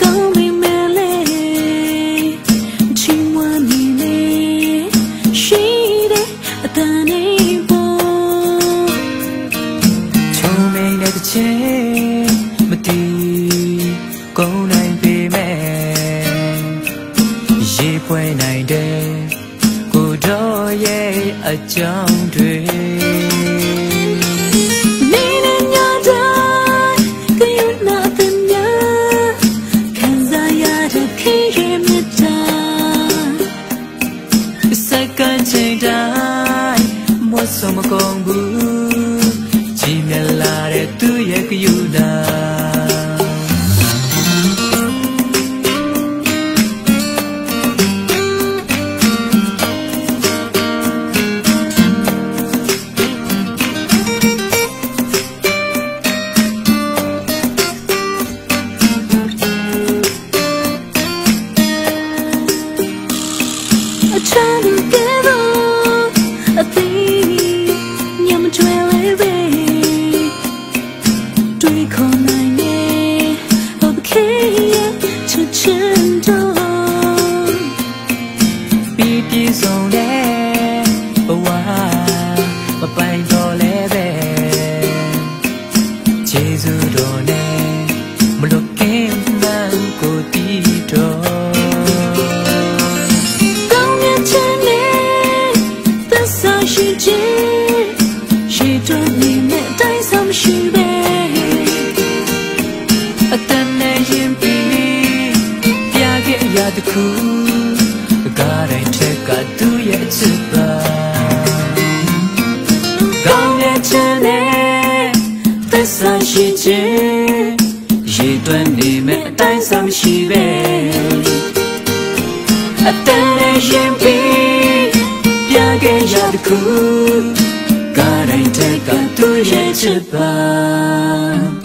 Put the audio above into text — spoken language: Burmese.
ကောင်းပေမဲ့လေချီးမွမ်းနေလေရှိတဲ့အတန်နေပေါ်ချုံမိန်တဲ့ချေမတီးကုန်းနိုင်ပေမဲ့ရေပွဲနိုင်တဲ့ကိုတော့ရဲ့အကြောင်းတွေ စက္ကန့်ချိန်တိုင်းမဆွမကုန်ဘူး ချစ်ချင်တော့ပြီးပြည့်စုံတဲ့ ခဲ့ရတခုကားတိုင်းထက်ကသူ့ရဲ့ချစ်ပါကောင်းရဲ့ချမ်းနဲ့သစ္စာရှိခြင်းရေတွက်နေမဲ့အတိုင်းဆောင်ရှိပဲအတန်နဲ့ရင်ပြီးပြခဲ့ရတခုကားတိုင်းထက်ကသူ့ရဲ့ချစ်ပါ